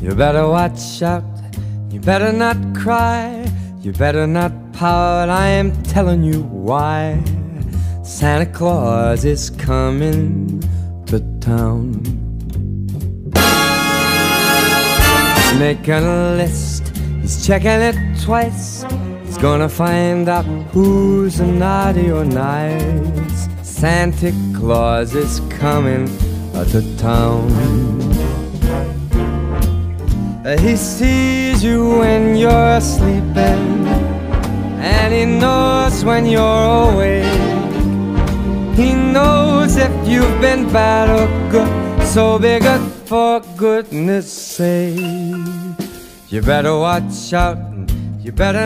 You better watch out, you better not cry, you better not pout, I am telling you why. Santa Claus is coming to town. He's making a list, he's checking it twice. He's gonna find out who's naughty or nice. Santa Claus is coming to town. Uh, he sees you when you're sleeping, and he knows when you're awake. He knows if you've been bad or good, so be good for goodness sake. You better watch out, you better.